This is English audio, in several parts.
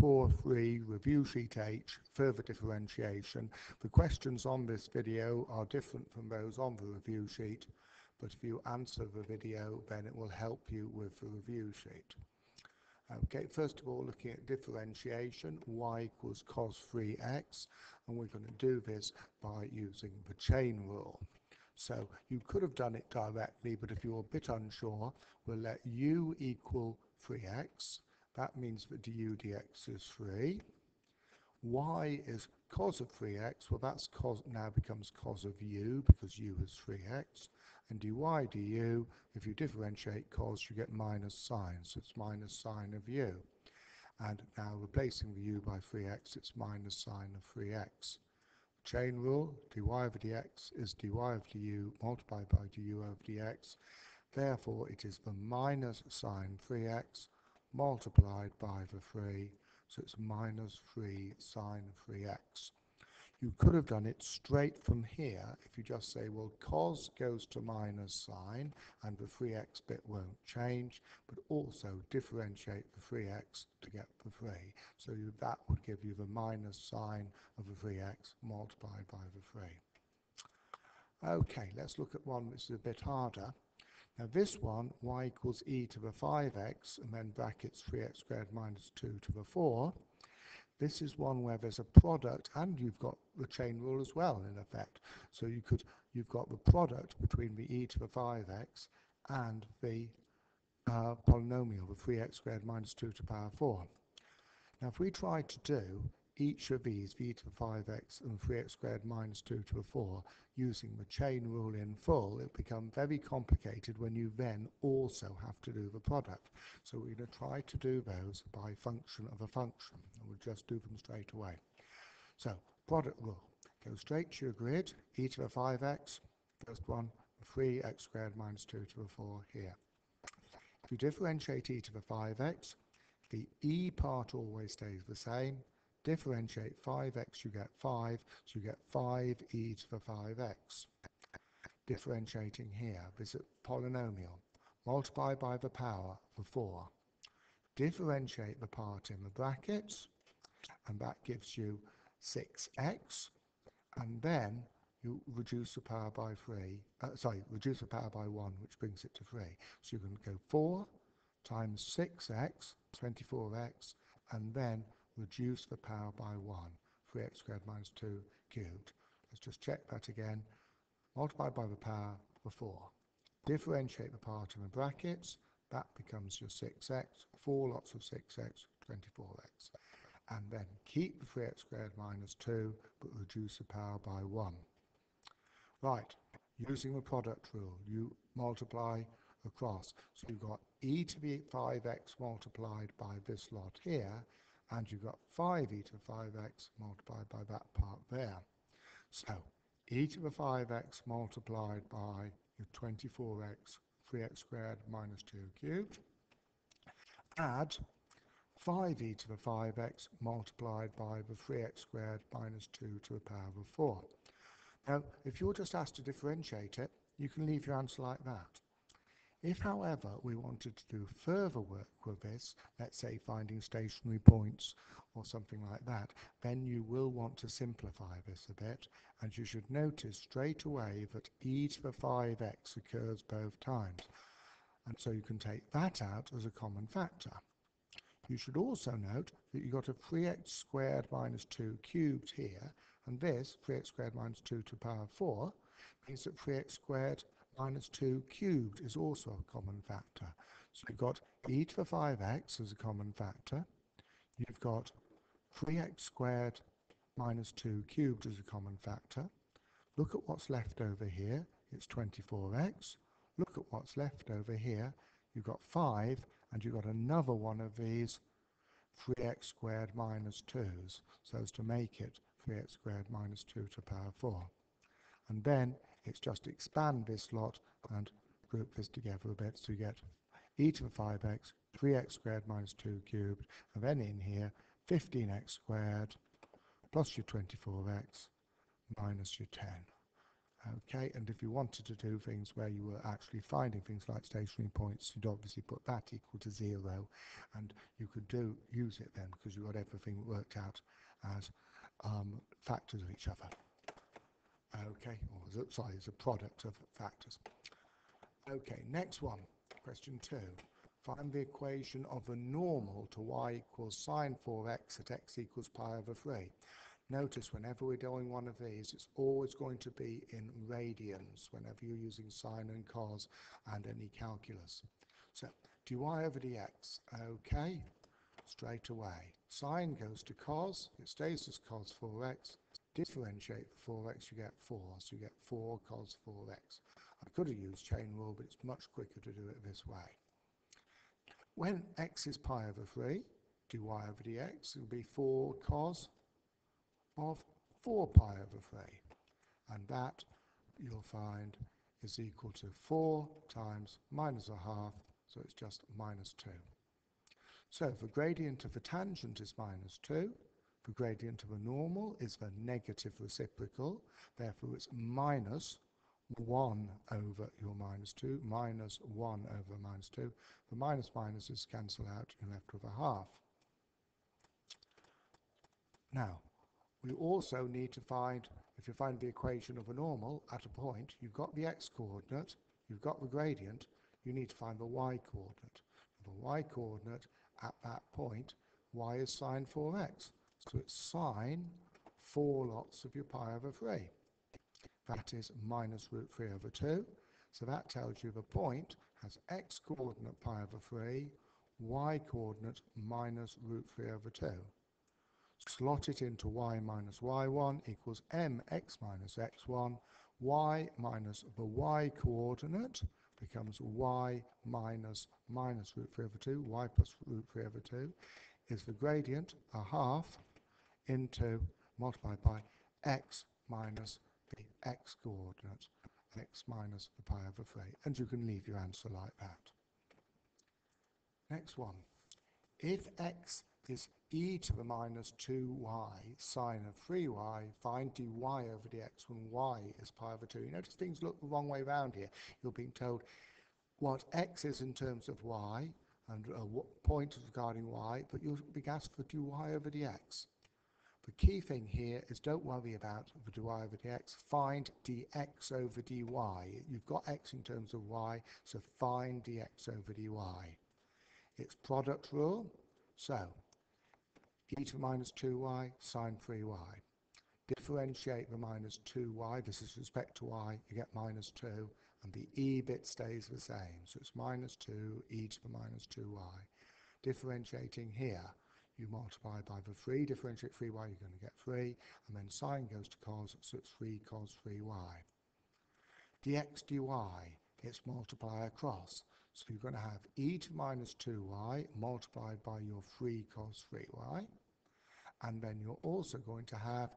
Core 3 Review Sheet H Further Differentiation. The questions on this video are different from those on the review sheet, but if you answer the video then it will help you with the review sheet. Okay, first of all looking at differentiation, y equals cos 3x, and we're going to do this by using the chain rule. So you could have done it directly, but if you're a bit unsure, we'll let u equal 3x. That means that du dx is 3. y is cos of 3x. Well, that's cos now becomes cos of u because u is 3x. And dy du, if you differentiate cos, you get minus sine. So it's minus sine of u. And now replacing the u by 3x, it's minus sine of 3x. Chain rule, dy over dx is dy over du multiplied by du over dx. Therefore, it is the minus sine 3x multiplied by the 3, so it's minus 3 sine 3x. You could have done it straight from here if you just say, well, cos goes to minus sine and the 3x bit won't change, but also differentiate the 3x to get the 3. So you, that would give you the minus sine of the 3x multiplied by the 3. Okay, let's look at one which is a bit harder. Now this one, y equals e to the 5x, and then brackets 3x squared minus 2 to the 4. This is one where there's a product, and you've got the chain rule as well, in effect. So you could, you've got the product between the e to the 5x and the uh, polynomial, the 3x squared minus 2 to the power 4. Now if we try to do each of these, v to the 5x and 3x squared minus 2 to the 4, using the chain rule in full, it becomes very complicated when you then also have to do the product. So we're going to try to do those by function of a function, and we'll just do them straight away. So, product rule. Go straight to your grid, e to the 5x, first one, 3x squared minus 2 to the 4 here. If you differentiate e to the 5x, the e part always stays the same, differentiate 5x, you get 5, so you get 5e to the 5x. Differentiating here, this is polynomial. Multiply by the power for 4. Differentiate the part in the brackets, and that gives you 6x, and then you reduce the power by 3, uh, sorry, reduce the power by 1, which brings it to 3. So you can go 4 times 6x, 24x, and then reduce the power by 1, 3x squared minus 2 cubed. Let's just check that again. Multiply by the power of 4. Differentiate the part in the brackets. That becomes your 6x, 4 lots of 6x, 24x. And then keep the 3x squared minus 2, but reduce the power by 1. Right, using the product rule, you multiply across. So you've got e to the 5x multiplied by this lot here, and you've got 5e to the 5x multiplied by that part there. So e to the 5x multiplied by your 24x, 3x squared minus 2 cubed. Add 5e to the 5x multiplied by the 3x squared minus 2 to the power of 4. Now, if you're just asked to differentiate it, you can leave your answer like that. If, however, we wanted to do further work with this, let's say finding stationary points or something like that, then you will want to simplify this a bit, and you should notice straight away that e to the 5x occurs both times. And so you can take that out as a common factor. You should also note that you've got a 3x squared minus 2 cubed here, and this, 3x squared minus 2 to the power 4, means that 3x squared minus 2 cubed is also a common factor. So you've got e to the 5x as a common factor. You've got 3x squared minus 2 cubed as a common factor. Look at what's left over here. It's 24x. Look at what's left over here. You've got 5 and you've got another one of these 3x squared minus 2's so as to make it 3x squared minus 2 to the power 4. And then it's just expand this lot and group this together a bit so you get e to the 5x, 3x squared minus 2 cubed, and then in here 15x squared plus your 24x minus your 10. Okay, and if you wanted to do things where you were actually finding things like stationary points, you'd obviously put that equal to zero, and you could do use it then because you got everything worked out as um, factors of each other. Okay, or sorry, as a product of factors. Okay, next one, question two. Find the equation of a normal to y equals sine 4x at x equals pi over 3. Notice whenever we're doing one of these, it's always going to be in radians whenever you're using sine and cos and any calculus. So dy over dx, okay, straight away. Sine goes to cos, it stays as cos 4x. Differentiate the 4x, you get 4, so you get 4 cos 4x. I could have used chain rule, but it's much quicker to do it this way. When x is pi over 3, dy over dx will be 4 cos of 4 pi over 3. And that you'll find is equal to 4 times minus a half, so it's just minus 2. So the gradient of the tangent is minus 2. The gradient of a normal is the negative reciprocal, therefore it's minus 1 over your minus 2, minus 1 over minus 2. The minus minuses cancel out, you're left with a half. Now, we also need to find, if you find the equation of a normal at a point, you've got the x-coordinate, you've got the gradient, you need to find the y-coordinate. The y-coordinate at that point, y is sine 4x. So it's sine 4 lots of your pi over 3. That is minus root 3 over 2. So that tells you the point has x-coordinate pi over 3, y-coordinate minus root 3 over 2 slot it into y minus y1 equals mx minus x1. y minus the y coordinate becomes y minus minus root 3 over 2, y plus root 3 over 2 is the gradient, a half, into multiplied by x minus the x coordinate, x minus the pi over 3. And you can leave your answer like that. Next one. If x is e to the minus 2y sine of 3y, find dy over dx when y is pi over 2. You notice things look the wrong way around here. You're being told what x is in terms of y and uh, what point regarding y, but you're being asked for dy over dx. The key thing here is don't worry about the dy over dx, find dx over dy. You've got x in terms of y, so find dx over dy. It's product rule, so e to the minus 2y sine 3y. Differentiate the minus 2y, this is respect to y, you get minus 2, and the e bit stays the same. So it's minus 2 e to the minus 2y. Differentiating here, you multiply by the 3, differentiate 3y, you're going to get 3, and then sine goes to cos, so it's 3 cos 3y. dx dy, it's multiply across. So you're going to have e to minus 2y multiplied by your 3 cos 3y. And then you're also going to have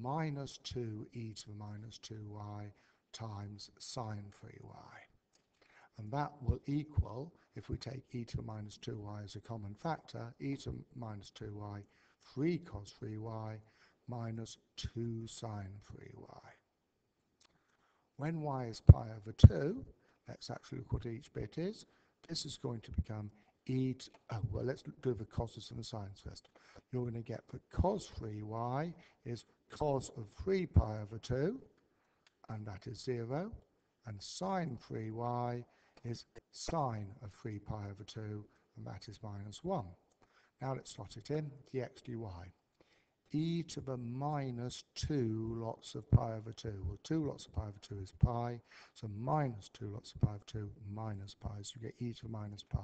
minus 2 e to the minus 2y times sine 3y. And that will equal, if we take e to the minus 2y as a common factor, e to the minus 2y, 3 cos 3y minus 2 sine 3y. When y is pi over 2, Let's actually look what each bit is. This is going to become e to, oh, well, let's do the cos and the sines first. You're going to get that cos 3y is cos of 3 pi over 2, and that is 0, and sine 3y is sine of 3 pi over 2, and that is minus 1. Now let's slot it in, dx dy e to the minus 2 lots of pi over 2. Well, 2 lots of pi over 2 is pi, so minus 2 lots of pi over 2 minus pi, so you get e to the minus pi.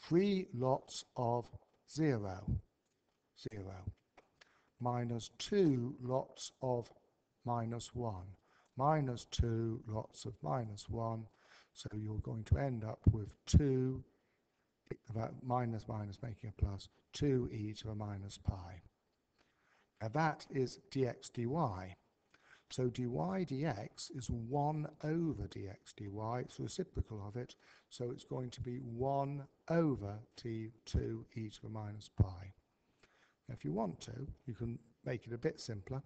3 lots of 0, 0, minus 2 lots of minus 1, minus 2 lots of minus 1, so you're going to end up with 2, about minus minus making a plus, 2e to the minus pi. Now that is dx dy. So dy dx is 1 over dx dy. It's reciprocal of it, so it's going to be 1 over t2 e to the minus pi. If you want to, you can make it a bit simpler.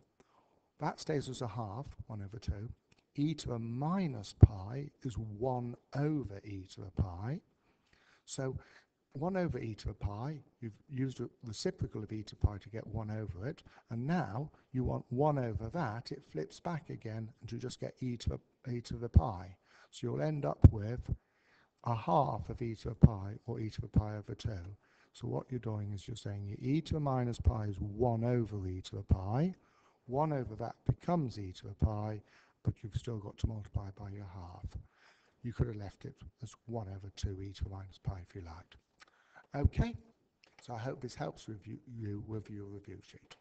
That stays as a half, 1 over 2. e to the minus pi is 1 over e to the pi. So 1 over e to the pi, you've used a reciprocal of e to the pi to get 1 over it, and now you want 1 over that, it flips back again, and you just get e to, e to the pi. So you'll end up with a half of e to the pi, or e to the pi over 2. So what you're doing is you're saying e to the minus pi is 1 over e to the pi, 1 over that becomes e to the pi, but you've still got to multiply by your half. You could have left it as 1 over 2 e to the minus pi if you liked. Okay, so I hope this helps review, you with your review sheet.